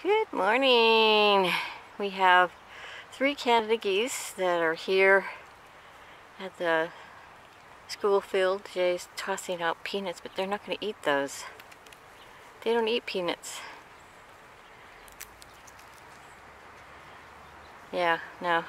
Good morning. We have three Canada geese that are here at the school field. Jay's tossing out peanuts, but they're not going to eat those. They don't eat peanuts. Yeah, no.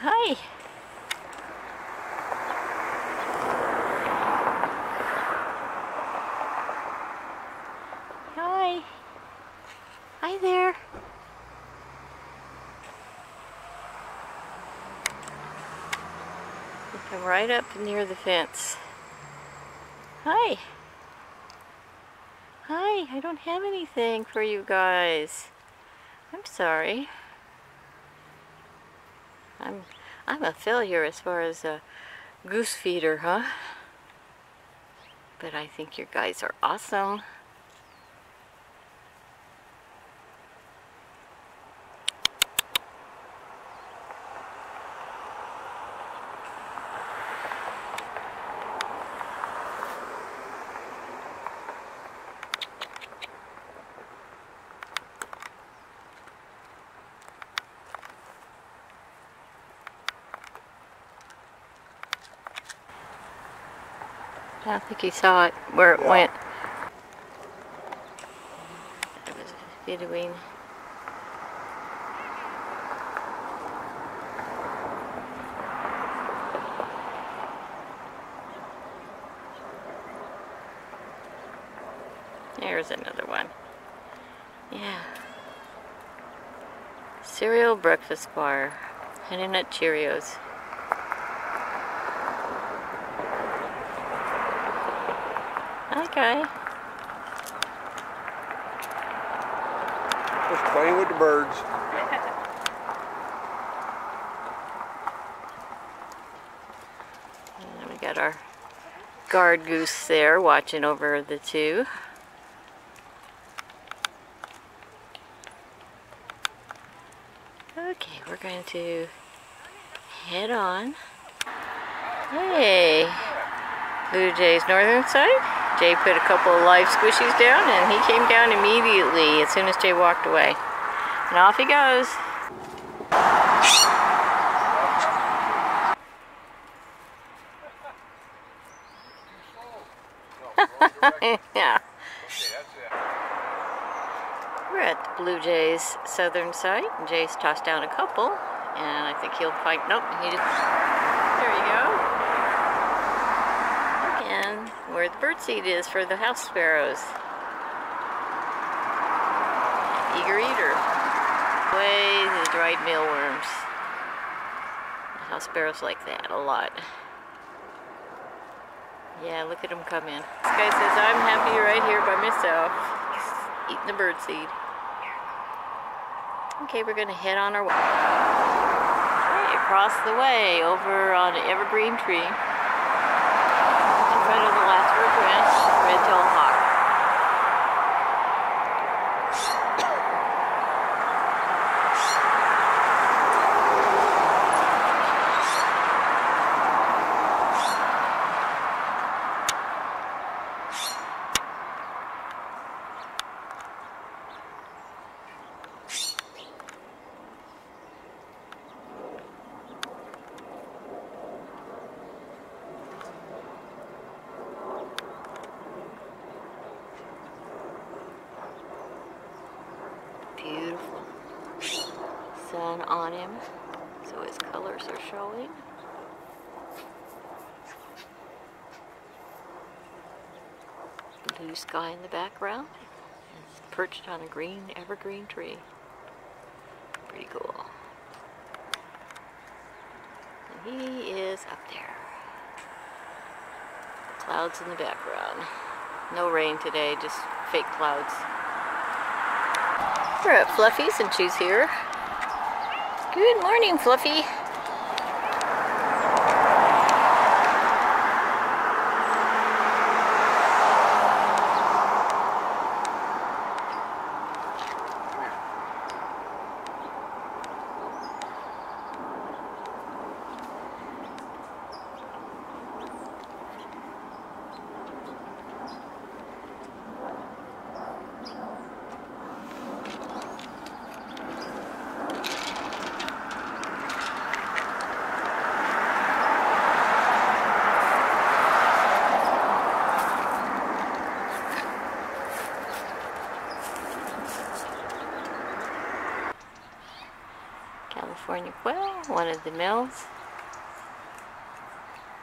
Hi. Hi. Hi there. You come right up near the fence. Hi. Hi, I don't have anything for you guys. I'm sorry. I'm I'm a failure as far as a goose feeder, huh? But I think your guys are awesome. I think he saw it where it Yeah. went. It was. There's another one. Yeah. Cereal breakfast bar. Honey Nut Cheerios. Okay. Just playing with the birds. And we got our guard goose there watching over the two. Okay, we're going to head on. Hey, Blue Jays northern side. Jay put a couple of live squishies down and he came down immediately as soon as Jay walked away. And off he goes. yeah. We're at the Blue Jays southern side. Jay's tossed down a couple, and I think he'll find. Nope, he just. There you go. Where the birdseed is for the house sparrows. Eager eater. Way the dried mealworms. House sparrows like that a lot. Yeah, look at them come in. This guy says, I'm happy right here by myself, eating the birdseed. Okay, we're gonna head on our way. Right across the way, over on an evergreen tree. Front of the Last Word Ranch red-tailed hawk. Beautiful. Sun on him, so his colors are showing. Blue sky in the background. It's perched on a green evergreen tree. Pretty cool. And he is up there. Clouds in the background. No rain today, just fake clouds. We're at Fluffy's and she's here. Good morning, Fluffy. California quail, one of the males.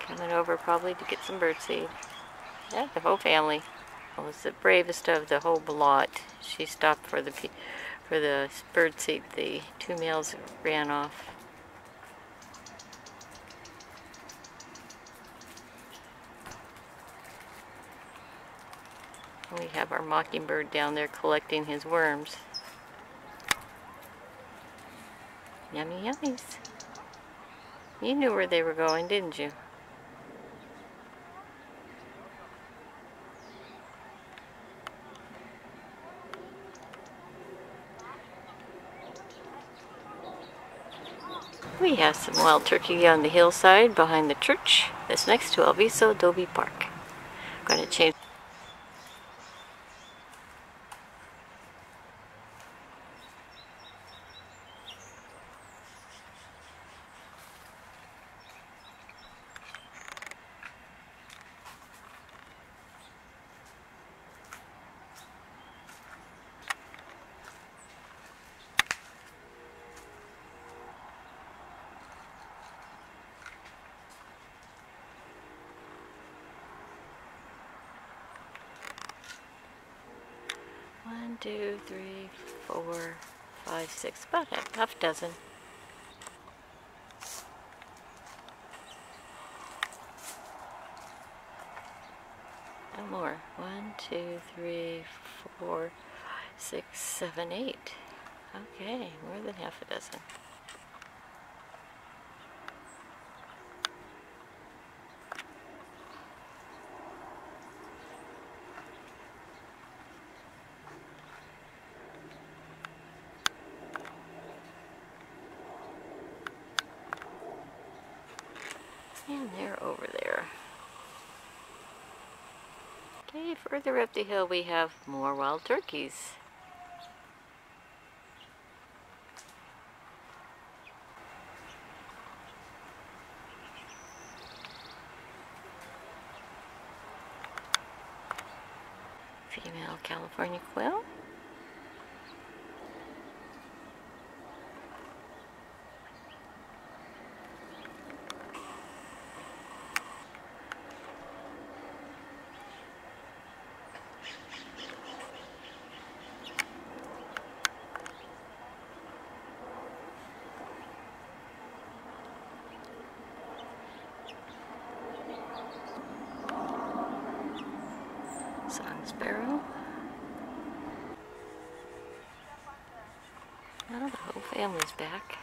Coming over probably to get some birdseed. Yeah, the whole family. was the bravest of the whole lot. She stopped for the for the birdseed. The two males ran off. We have our mockingbird down there collecting his worms. Yummy yummies. You knew where they were going, didn't you? We have some wild turkey on the hillside behind the church that's next to Alviso Adobe Park. I'm going to change One, two, three, four, five, six, about half a half dozen. No more. One, two, three, four, five, six, seven, eight. Okay, more than half a dozen. And they're over there. Okay, further up the hill we have more wild turkeys. Female California quail. Sparrow. Well, the whole family's back.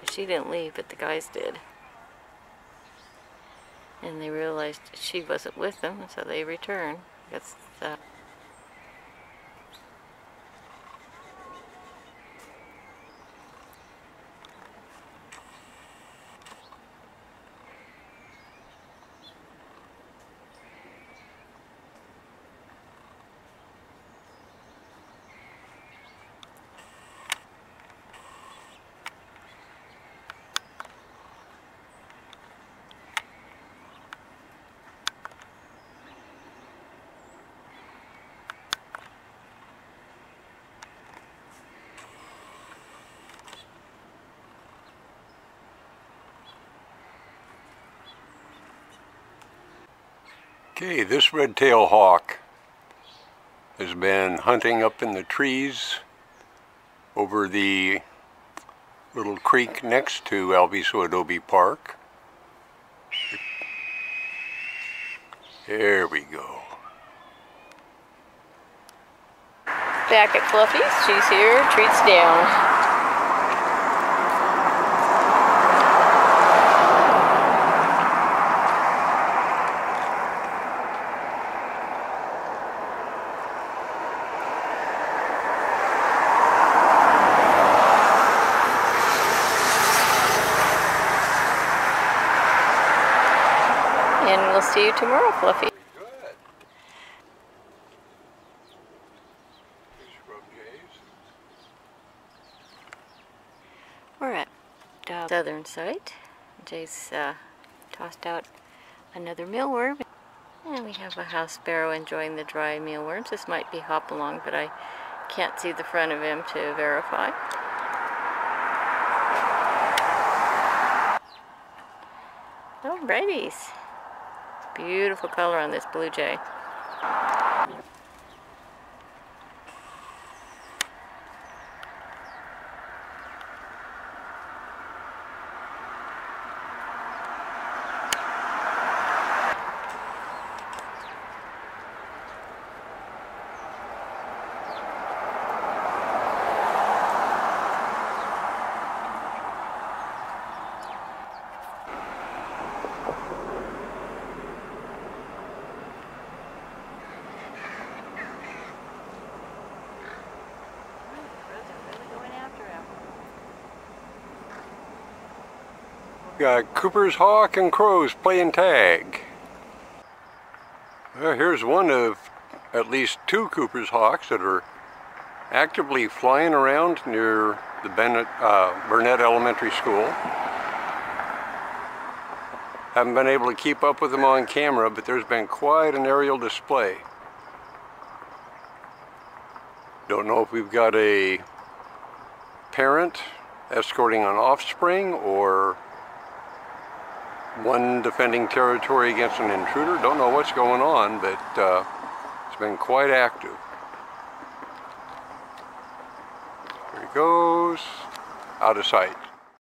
But she didn't leave, but the guys did. And they realized she wasn't with them, so they returned. That's the Okay, this red-tailed hawk has been hunting up in the trees over the little creek next to Alviso Adobe Park. There we go. back at Fluffy's. She's here, treats down. see you tomorrow, Fluffy. We're at the southern side. Jay's uh, tossed out another mealworm. And we have a house sparrow enjoying the dry mealworms. This might be hopalong, but I can't see the front of him to verify. Alrighties. Beautiful color on this blue jay. Got Cooper's Hawk and Crows playing tag. Well, here's one of at least two Cooper's Hawks that are actively flying around near the Bennett, uh, Burnett Elementary School. Haven't been able to keep up with them on camera, but there's been quite an aerial display. Don't know if we've got a parent escorting an offspring or one defending territory against an intruder. Don't know what's going on, but uh, it's been quite active. Here he goes, out of sight.